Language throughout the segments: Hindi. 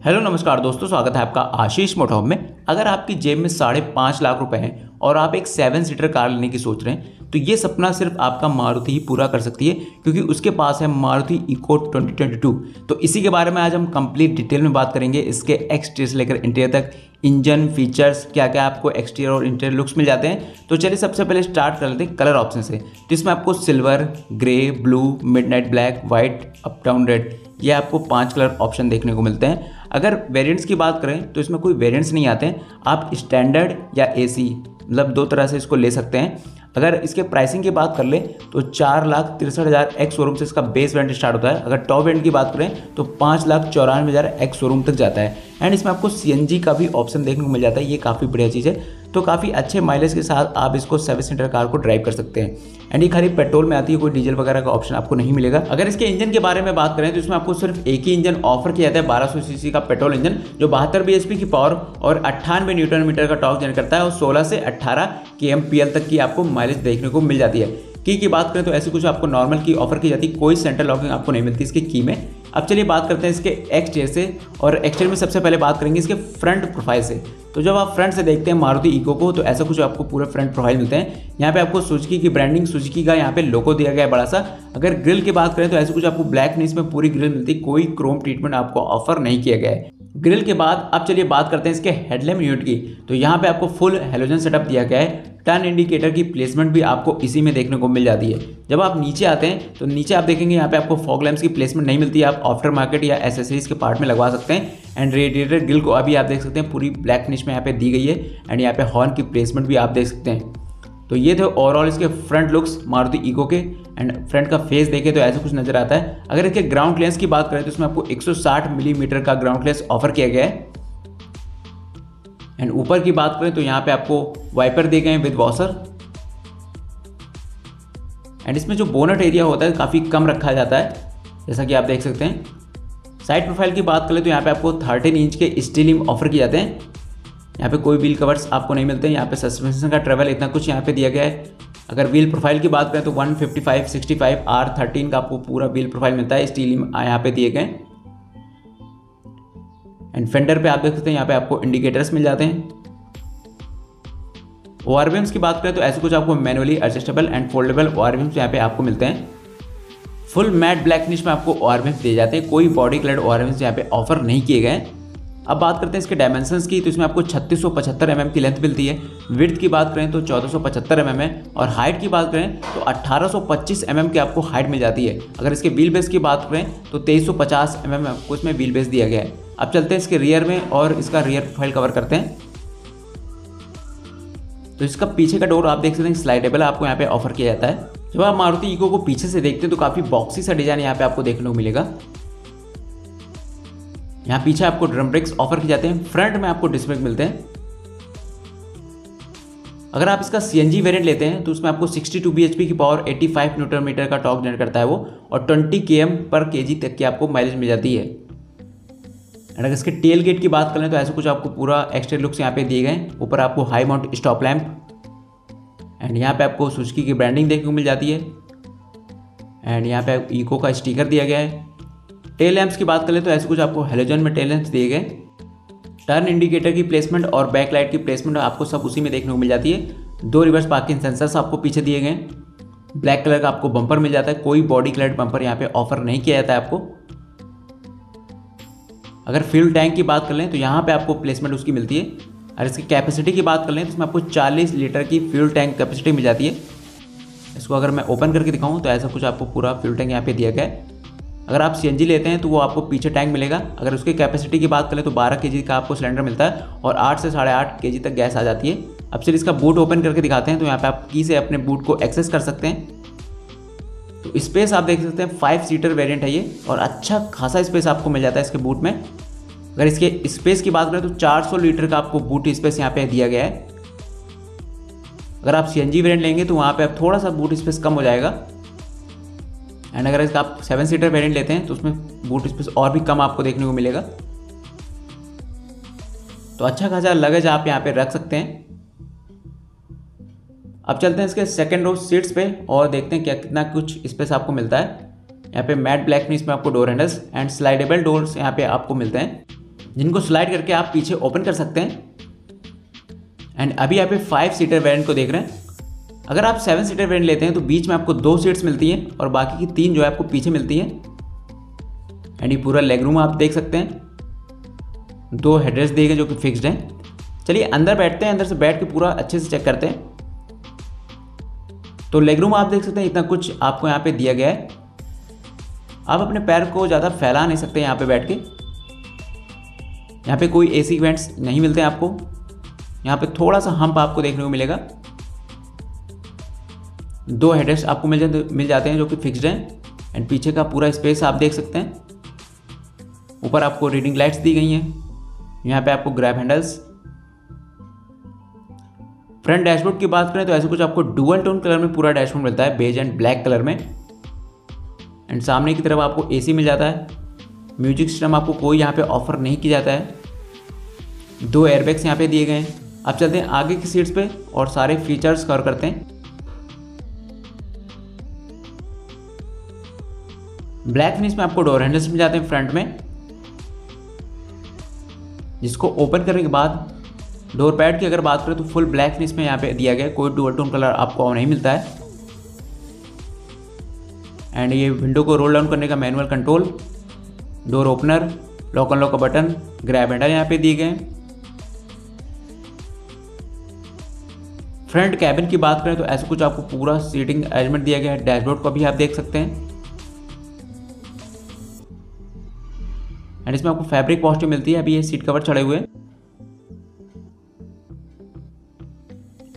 हेलो, नमस्कार दोस्तों, स्वागत है आपका आशीष मोटॉप में। अगर आपकी जेब में साढ़े पाँच लाख रुपए हैं और आप एक सेवन सीटर कार लेने की सोच रहे हैं तो ये सपना सिर्फ़ आपका मारुति ही पूरा कर सकती है, क्योंकि उसके पास है मारुति इको 2022 तो इसी के बारे में आज हम कंप्लीट डिटेल में बात करेंगे, इसके एक्सटीरियर से लेकर इंटीरियर तक इंजन, फीचर्स क्या क्या आपको एक्सटीरियर और इंटीरियर लुक्स मिल जाते हैं। तो चलिए सबसे पहले स्टार्ट कर लेते हैं कलर ऑप्शन से। तो इसमें आपको silver grey blue midnight black white up down red ये आपको पाँच कलर ऑप्शन देखने को मिलते हैं। अगर वेरिएंट्स की बात करें तो इसमें कोई वेरिएंट्स नहीं आते हैं। आप स्टैंडर्ड या एसी मतलब दो तरह से इसको ले सकते हैं। अगर इसके प्राइसिंग की बात कर ले तो चार लाख तिरसठ हज़ार एक्स शोरूम से इसका बेस वेंट स्टार्ट होता है। अगर टॉप वेंट की बात करें तो पाँच लाख चौरानवे हज़ार एक्स शोरूम तक जाता है। एंड इसमें आपको सीएनजी का भी ऑप्शन देखने को मिल जाता है। ये काफ़ी बढ़िया चीज़ है। तो काफ़ी अच्छे माइलेज के साथ आप इसको सर्विस सेंटर कार को ड्राइव कर सकते हैं। एंड ये खाली पेट्रोल में आती है, कोई डीजल वगैरह का ऑप्शन आपको नहीं मिलेगा। अगर इसके इंजन के बारे में बात करें तो इसमें आपको सिर्फ़ एक ही इंजन ऑफ़र किया जाता है, बारह सीसी का पेट्रोल इंजन जो बहत्तर बी की पावर और अट्ठानवे न्यूटन मीटर का टॉक जनरेट करता है और सोलह से अट्ठारह के एम तक की आपको माइलेज देखने को मिल जाती है। की की बात करें तो ऐसी कुछ आपको नॉर्मल की ऑफ़र की जाती कोई सेंटर लॉकिंग आपको नहीं मिलती, इसकी की में। अब चलिए बात करते हैं इसके एक्सटेयर से, और एक्सटेयर में सबसे पहले बात करेंगे इसके फ्रंट प्रोफ़ाइल से। तो जब आप फ्रंट से देखते हैं मारुति इको को तो ऐसा कुछ आपको पूरा फ्रंट प्रोफ़ाइल मिलते हैं। यहाँ पे आपको सुजुकी की ब्रांडिंग सुजुकी का यहाँ पे लोगो दिया गया है बड़ा सा अगर ग्रिल की बात करें तो ऐसा कुछ आपको ब्लैक में पूरी ग्रिल मिलती है कोई क्रोम ट्रीटमेंट आपको ऑफ़र नहीं किया गया है। ग्रिल के बाद, अब चलिए बात करते हैं इसके हेडलैम्प यूनिट की। तो यहाँ पे आपको फुल हेलोजन सेटअप दिया गया है। टर्न इंडिकेटर की प्लेसमेंट भी आपको इसी में देखने को मिल जाती है। जब आप नीचे आते हैं तो नीचे आप देखेंगे यहाँ पे आपको फॉग लैम्प्स की प्लेसमेंट नहीं मिलती आप आफ्टर मार्केट या एसेसरीज के पार्ट में लगवा सकते हैं। एंड रेडिएटर ग्रिल को अभी आप देख सकते हैं, पूरी ब्लैक फिनिश में यहाँ पे दी गई है। एंड यहाँ पे हॉर्न की प्लेसमेंट भी आप देख सकते हैं। तो ये थे ओवरऑल इसके फ्रंट लुक्स मारुति ईको के। एंड फ्रंट का फेस देखें तो ऐसा कुछ नज़र आता है। अगर इसके ग्राउंड क्लियरेंस की बात करें तो इसमें आपको 160 मिलीमीटर mm का ग्राउंड क्लियरेंस ऑफ़र किया गया है। एंड ऊपर की बात करें तो यहाँ पे आपको वाइपर दिए गए हैं विद वॉशर एंड इसमें जो बोनट एरिया होता है काफ़ी कम रखा जाता है जैसा कि आप देख सकते हैं। साइड प्रोफ़ाइल की बात करें तो यहाँ पे आपको थर्टीन इंच के स्टीलिंग ऑफ़र किए जाते हैं। यहाँ पे कोई व्हील कवर्स आपको नहीं मिलते हैं। यहाँ पे सस्पेंशन का ट्रेवल इतना कुछ यहाँ पे दिया गया है। अगर व्हील प्रोफ़ाइल की बात करें तो 155, 65, आर थर्टीन का आपको पूरा व्हील प्रोफ़ाइल मिलता है। स्टील यहाँ पे दिए गए एंड फेंडर पे आप देख सकते हैं, यहाँ पे आपको इंडिकेटर्स मिल जाते हैं। ओ की बात करें तो ऐसे कुछ आपको मैनुअली एडजस्टेबल एंड फोल्डेबल ओ यहाँ पे आपको मिलते हैं। फुल मैट ब्लैक फिनिश में आपको ओ दिए जाते हैं। कोई बॉडी कलर ओ यहाँ पे ऑफ़र नहीं किए गए अब बात करते हैं इसके डायमेंशंस की तो इसमें आपको छत्तीस सौ एम की लेंथ मिलती है। विड्थ की बात करें तो चौदह सौ एम है। और हाइट की बात करें तो अट्ठारह सौ पच्चीस एम की आपको हाइट मिल जाती है। अगर इसके व्हील बेस की बात करें तो तेईस सौ एम आपको इसमें व्हील बेस दिया गया है। अब चलते हैं इसके रियर में और इसका रियर प्रोफ़ाइल कवर करते हैं। तो इसका पीछे का डोर आप देख सकते हैं स्लाइडेबल आपको यहाँ पे ऑफ़र किया जाता है। जब आप मारुति ईको को पीछे से देखते हैं तो काफ़ी बॉक्सी सा डिज़ाइन यहाँ पे आपको देखने को मिलेगा। यहाँ पीछे आपको ड्रम ब्रेक्स ऑफ़र किए जाते हैं। फ्रंट में आपको डिस्क ब्रेक मिलते हैं। अगर आप इसका सी एन जी वेरियंट लेते हैं तो उसमें आपको 62 टू की पावर 85 न्यूटन मीटर का टॉक जनरेट करता है वो, और 20 के पर के तक की आपको माइलेज मिल जाती है। एंड अगर इसके टेल गेट की बात करें तो ऐसे कुछ आपको पूरा एक्स्ट्रा लुक्स यहाँ पे दिए गए ऊपर आपको high mount stop lamp and यहाँ पे आपको सुजुकी की ब्रांडिंग देखने को मिल जाती है। एंड यहाँ पे इको का स्टिकर दिया गया है। टेल लैंप्स की बात करें तो ऐसे कुछ आपको हेलोजन में टेल लैंप्स दिए गए। टर्न इंडिकेटर की प्लेसमेंट और बैक लाइट की प्लेसमेंट आपको सब उसी में देखने को मिल जाती है। दो रिवर्स पार्किंग सेंसर्स आपको पीछे दिए गए ब्लैक कलर का आपको बम्पर मिल जाता है। कोई बॉडी कलर बम्पर यहाँ पे ऑफ़र नहीं किया जाता है आपको। अगर फ्यूल टैंक की बात कर लें तो यहाँ पे आपको प्लेसमेंट उसकी मिलती है। और इसकी कैपेसिटी की बात कर लें तो इसमें आपको 40 लीटर की फ्यूल टैंक कैपेसिटी मिल जाती है। इसको अगर मैं ओपन करके दिखाऊँ तो ऐसा कुछ आपको पूरा फ्यूल टैंक यहाँ पे दिया गया है। अगर आप सीएनजी लेते हैं तो वो आपको पीछे टैंक मिलेगा। अगर उसकी कैपेसिटी की बात करें तो बारह के का आपको सिलेंडर मिलता है और आठ से साढ़े आठ के तक गैस आ जाती है। अब चलिए इसका बूट ओपन करके दिखाते हैं तो यहाँ पे आप की से अपने बूट को एक्सेस कर सकते हैं। तो स्पेस आप देख सकते हैं फाइव सीटर वेरिएंट है ये, और अच्छा खासा स्पेस आपको मिल जाता है इसके बूट में। अगर इसके स्पेस की बात करें तो 400 लीटर का आपको बूट स्पेस यहाँ पे दिया गया है। अगर आप सी एन जी वेरियंट लेंगे तो वहाँ पे आप थोड़ा सा बूट स्पेस कम हो जाएगा। एंड अगर इसका आप सेवन सीटर वेरियंट लेते हैं तो उसमें बूट स्पेस और भी कम आपको देखने को मिलेगा। तो अच्छा खासा लगेज आप यहाँ पे रख सकते हैं। अब चलते हैं इसके सेकेंड रो सीट्स पे और देखते हैं क्या कितना कुछ स्पेस आपको मिलता है। यहाँ पे मैट ब्लैक में इसमें आपको door handles and slidable doors यहाँ पे आपको मिलते हैं। जिनको स्लाइड करके आप पीछे ओपन कर सकते हैं। एंड अभी यहाँ पे फाइव सीटर वेरियंट को देख रहे हैं। अगर आप सेवन सीटर वेरियंट लेते हैं तो बीच में आपको दो सीट्स मिलती हैं और बाकी की तीन जो है आपको पीछे मिलती हैं। एंड ये पूरा लेग रूम आप देख सकते हैं। दो हेडरेस्ट दिए गए जो कि फिक्स्ड हैं। चलिए अंदर बैठते हैं, अंदर से बैठ के पूरा अच्छे से चेक करते हैं। तो लेग रूम आप देख सकते हैं, इतना कुछ आपको यहाँ पे दिया गया है। आप अपने पैर को ज़्यादा फैला नहीं सकते यहाँ पे बैठ के। यहाँ पे कोई एसी इवेंट्स नहीं मिलते हैं आपको। यहाँ पे थोड़ा सा हम्प आपको देखने को मिलेगा। दो हेडरेस्ट आपको मिल जाते मिल जाते हैं जो कि फिक्स्ड हैं एंड पीछे का पूरा स्पेस आप देख सकते हैं। ऊपर आपको रीडिंग लाइट्स दी गई हैं। यहाँ पे आपको ग्रैब हैंडल्स फ्रंट डैशबोर्ड की बात करें तो ऐसे कुछ आपको डुअल टोन कलर में पूरा डैशबोर्ड मिलता है बेज एंड ब्लैक कलर में। एंड सामने की तरफ़ आपको एसी मिल जाता है। म्यूज़िक सिस्टम आपको कोई यहाँ पे ऑफ़र नहीं किया जाता है। दो एयरबैग्स यहाँ पे दिए गए हैं। अब चलते हैं आगे की सीट्स पे और सारे फीचर्स कवर करते हैं। ब्लैक फिनिश में आपको डोर हैंडल्स मिल जाते हैं फ्रंट में। जिसको ओपन करने के बाद डोर पैड की अगर बात करें तो फुल ब्लैक फिनिश में यहाँ पे दिया गया कोई डुअल टोन कलर आपको नहीं मिलता है। एंड ये विंडो को रोल डाउन करने का manual control door opener lock and lock का बटन ग्रैब हैंडल यहाँ पे दिए गए फ्रंट कैबिन की बात करें तो ऐसा कुछ आपको पूरा सीटिंग अरेंजमेंट दिया गया है। डैशबोर्ड को भी आप देख सकते हैं। एंड इसमें आपको फैब्रिक पॉजिटिव मिलती है। अभी ये सीट कवर चढ़े हुए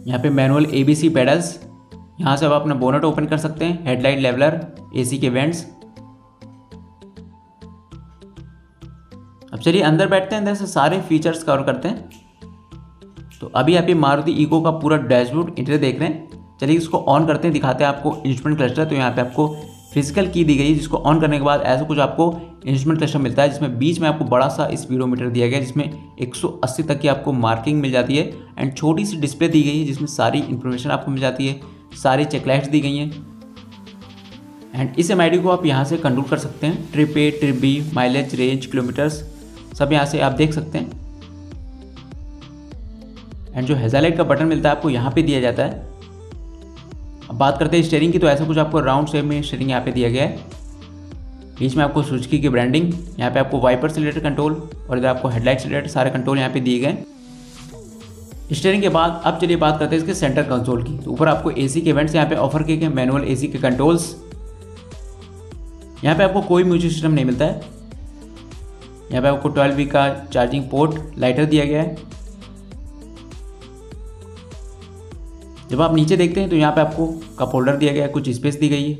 यहाँ पे manual A B C pedals. यहाँ से आप अपना बोनट ओपन कर सकते हैं। हेडलाइट लेवलर एसी के वेंट्स। अब चलिए अंदर बैठते हैं। अंदर से सारे फीचर्स कवर करते हैं। तो अभी आप ये मारुति ईको का पूरा डैशबोर्ड इंटीरियर देख रहे हैं। चलिए इसको ऑन करते हैं, दिखाते हैं आपको इंस्ट्रूमेंट क्लस्टर तो यहाँ पे आपको फ़िज़िकल की दी गई है, जिसको ऑन करने के बाद ऐसा कुछ आपको इंस्ट्रूमेंट क्लस्टर मिलता है, जिसमें बीच में आपको बड़ा सा स्पीडोमीटर दिया गया है, जिसमें 180 तक की आपको मार्किंग मिल जाती है। एंड छोटी सी डिस्प्ले दी गई है, जिसमें सारी इन्फॉर्मेशन आपको मिल जाती है, सारी चेकलाइट्स दी गई हैं। एंड इस एम को आप यहाँ से कंट्रोल कर सकते हैं trip A trip B mileage range kilometres सब यहाँ से आप देख सकते हैं। एंड जो हेजालाइट का बटन मिलता है, आपको यहाँ पे दिया जाता है। अब बात करते हैं स्टेयरिंग की तो ऐसा कुछ आपको राउंड शेप में स्टेयरिंग यहाँ पे दिया गया है। बीच में आपको सुजुकी की ब्रांडिंग यहाँ पे आपको वाइपर से रिलेटेड कंट्रोल और इधर आपको हेडलाइट से रिलेटेड सारे कंट्रोल यहाँ पे दिए गए स्टेयरिंग के बाद, अब चलिए बात करते हैं इसके सेंटर कंसोल की। तो ऊपर आपको एसी के इवेंट्स यहाँ पे ऑफ़र किए गए मैनुअल एसी के कंट्रोल्स यहाँ पे आपको कोई म्यूज़िक सिस्टम नहीं मिलता है। यहाँ पे आपको ट्वेल्व वी का चार्जिंग पोर्ट लाइटर दिया गया है। जब आप नीचे देखते हैं तो यहाँ पे आपको कप होल्डर दिया गया है, कुछ स्पेस दी गई है।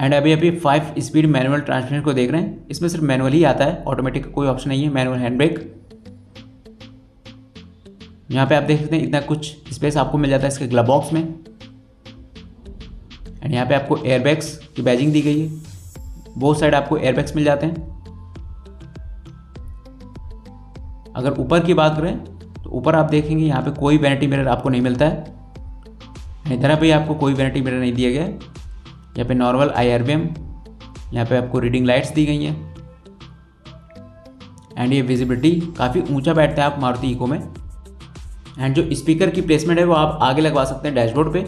एंड अभी अभी फाइव स्पीड मैनुअल ट्रांसमिशन को देख रहे हैं। इसमें सिर्फ़ मैनुअल ही आता है ऑटोमेटिक कोई ऑप्शन नहीं है मैनुअल हैंड ब्रेक यहाँ पे आप देख सकते हैं इतना कुछ स्पेस आपको मिल जाता है इसके ग्लव बॉक्स में। एंड यहाँ पे आपको एयरबैग्स की बैजिंग दी गई है। बहुत साइड आपको एयरबैग्स मिल जाते हैं। अगर ऊपर की बात करें ऊपर आप देखेंगे, यहाँ पे कोई वैनिटी मिरर आपको नहीं मिलता है। इधर पे आपको कोई वैनिटी मिरर नहीं दिया गया। यहाँ पे normal I R V M यहाँ पे आपको रीडिंग लाइट्स दी गई हैं। एंड ये विजिबिलिटी काफ़ी ऊँचा बैठता है आप मारुति इको में। एंड जो स्पीकर की प्लेसमेंट है, वो आप आगे लगवा सकते हैं डैशबोर्ड पे।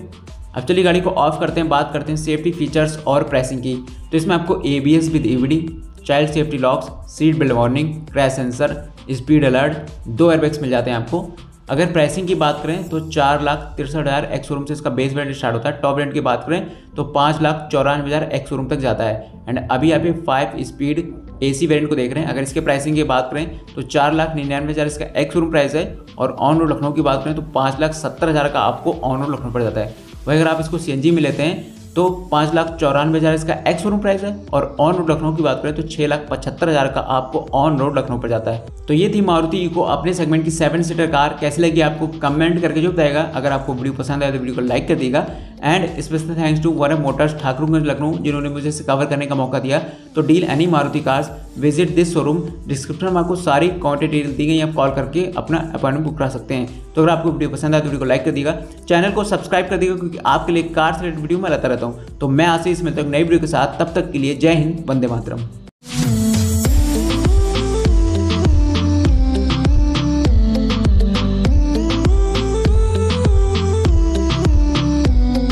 अब चलिए गाड़ी को ऑफ़ करते हैं, बात करते हैं सेफ्टी फीचर्स और प्राइसिंग की। तो इसमें आपको A B S with E child safety locks seat belt warning crash sensor speed alert, दो एयरबैग्स मिल जाते हैं आपको। अगर प्राइसिंग की बात करें तो चार लाख तिरसठ हज़ार एक्स शोरूम से इसका बेस वेरियंट स्टार्ट होता है। टॉप वेरियंट की बात करें तो पाँच लाख चौरानवे हज़ार एक्स शोरूम तक जाता है। एंड अभी ये five speed A C variant को देख रहे हैं। अगर इसके प्राइसिंग की बात करें तो चार लाख निन्यानवे हज़ार इसका एक्स शोरूम प्राइस है। और ऑन रोड लखनऊ की बात करें तो पाँच लाख सत्तर हज़ार का आपको ऑन रोड लखनऊ पड़ जाता है। वही अगर आप इसको सी एन जी में लेते हैं तो पाँच लाख चौरानवे हज़ार इसका एक्स शोरूम प्राइस है और ऑन रोड लखनऊ की बात करें तो छः लाख पचहत्तर हज़ार का आपको ऑन रोड लखनऊ पर जाता है। तो ये थी मारुति इको अपने सेगमेंट की सेवन सीटर कार कैसी लगी आपको कमेंट करके जो बताएगा अगर आपको वीडियो पसंद आए तो वीडियो को लाइक कर देगा and special thanks to one motors Thakurganj Lucknow जिन्होंने मुझे इसे कवर करने का मौका दिया। तो deal any Maruti cars visit this showroom description में आपको सारी कॉन्टेक्ट डिटेल दी गई आप कॉल करके अपना अपॉइंटमेंट बुक करा सकते हैं। तो अगर आपको वीडियो पसंद आए तो वीडियो को लाइक कर देगा चैनल को सब्सक्राइब कर देगा क्योंकि आपके लिए कार से रिलेटेड वीडियो मैं लाता रहता हूँ। तो मैं आशीष मिलता हूँ नई वीडियो के साथ। तब तक के लिए जय हिंद, वंदे मातरम।